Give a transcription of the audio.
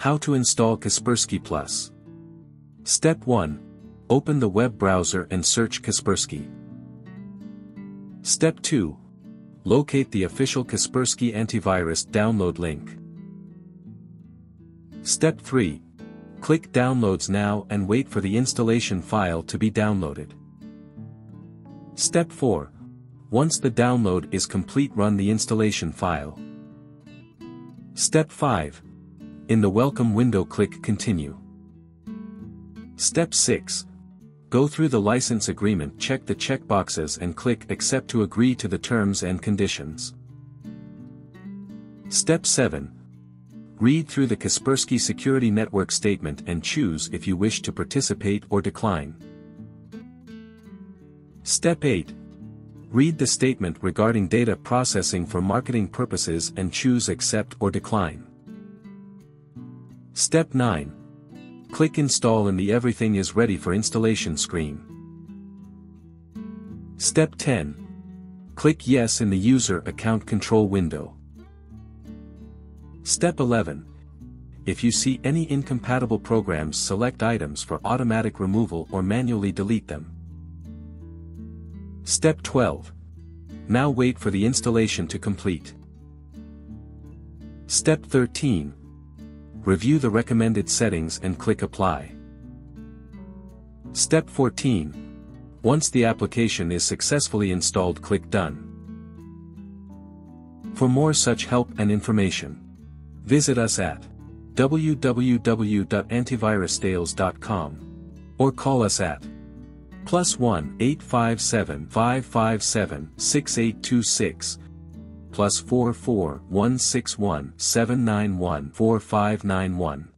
How to install Kaspersky Plus. Step 1. Open the web browser and search Kaspersky. Step 2. Locate the official Kaspersky antivirus download link. Step 3. Click Downloads now and wait for the installation file to be downloaded. Step 4. Once the download is complete run the installation file. Step 5. In the welcome window click Continue. Step 6. Go through the license agreement check the checkboxes and click Accept to agree to the terms and conditions. Step 7. Read through the Kaspersky Security Network statement and choose if you wish to participate or decline. Step 8. Read the statement regarding data processing for marketing purposes and choose Accept or Decline. Step 9. Click Install and the Everything is ready for installation screen. Step 10. Click Yes in the User Account Control window. Step 11. If you see any incompatible programs select items for automatic removal or manually delete them. Step 12. Now wait for the installation to complete. Step 13. Review the recommended settings and click Apply. Step 14. Once the application is successfully installed click Done. For more such help and information, visit us at www.antivirustales.com or call us at plus 1 857 557 6826 plus 44 161 791 4591